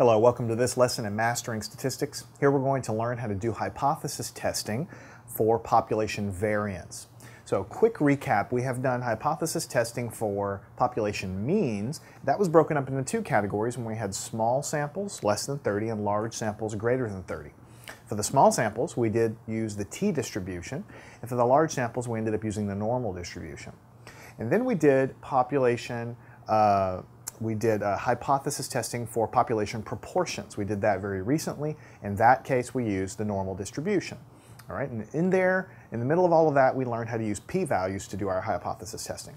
Hello, welcome to this lesson in Mastering Statistics. Here we're going to learn how to do hypothesis testing for population variance. So quick recap, we have done hypothesis testing for population means. That was broken up into two categories when we had small samples, less than 30, and large samples, greater than 30. For the small samples, we did use the t-distribution, and for the large samples, we ended up using the normal distribution. And then we did population uh, we did uh, hypothesis testing for population proportions. We did that very recently. In that case, we used the normal distribution. All right, and in there, in the middle of all of that, we learned how to use p-values to do our hypothesis testing.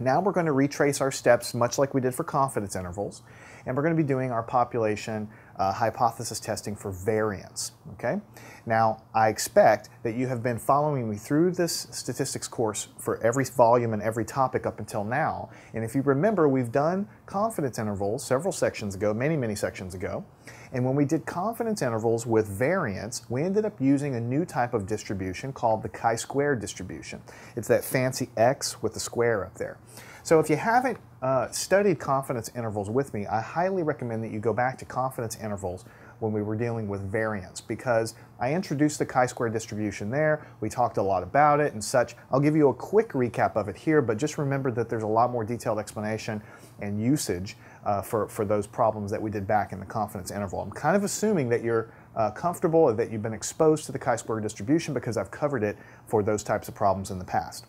Now we're going to retrace our steps much like we did for confidence intervals, and we're going to be doing our population uh, hypothesis testing for variance, okay? Now, I expect that you have been following me through this statistics course for every volume and every topic up until now, and if you remember, we've done confidence intervals several sections ago, many, many sections ago, and when we did confidence intervals with variance, we ended up using a new type of distribution called the chi-square distribution. It's that fancy X with the square up there. So if you haven't uh, studied confidence intervals with me, I highly recommend that you go back to confidence intervals when we were dealing with variance because I introduced the chi-square distribution there. We talked a lot about it and such. I'll give you a quick recap of it here, but just remember that there's a lot more detailed explanation and usage uh, for, for those problems that we did back in the confidence interval. I'm kind of assuming that you're uh, comfortable or that you've been exposed to the chi-square distribution because I've covered it for those types of problems in the past.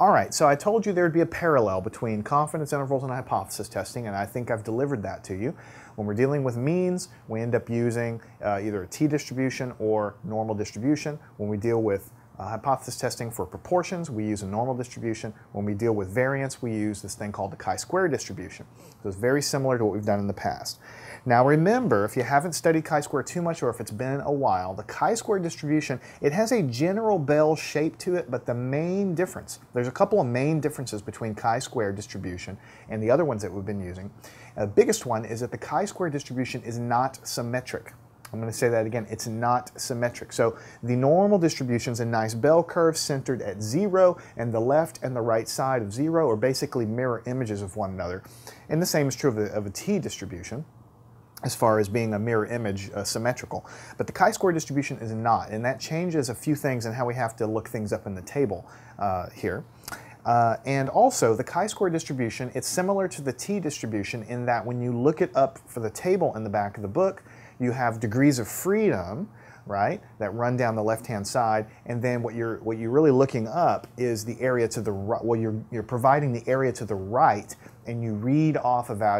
All right, so I told you there'd be a parallel between confidence intervals and hypothesis testing, and I think I've delivered that to you. When we're dealing with means, we end up using uh, either a t-distribution or normal distribution. When we deal with uh, hypothesis testing for proportions, we use a normal distribution. When we deal with variance, we use this thing called the chi-square distribution. So it's very similar to what we've done in the past. Now remember, if you haven't studied chi-square too much or if it's been a while, the chi-square distribution, it has a general bell shape to it, but the main difference, there's a couple of main differences between chi-square distribution and the other ones that we've been using. Uh, the biggest one is that the chi-square distribution is not symmetric. I'm going to say that again, it's not symmetric. So the normal distribution is a nice bell curve centered at zero, and the left and the right side of zero are basically mirror images of one another. And the same is true of, the, of a t-distribution as far as being a mirror image uh, symmetrical. But the chi-square distribution is not, and that changes a few things in how we have to look things up in the table uh, here. Uh, and also, the chi-square distribution, it's similar to the t-distribution in that when you look it up for the table in the back of the book, you have degrees of freedom, right, that run down the left-hand side, and then what you're what you're really looking up is the area to the right. Well, you're you're providing the area to the right, and you read off a value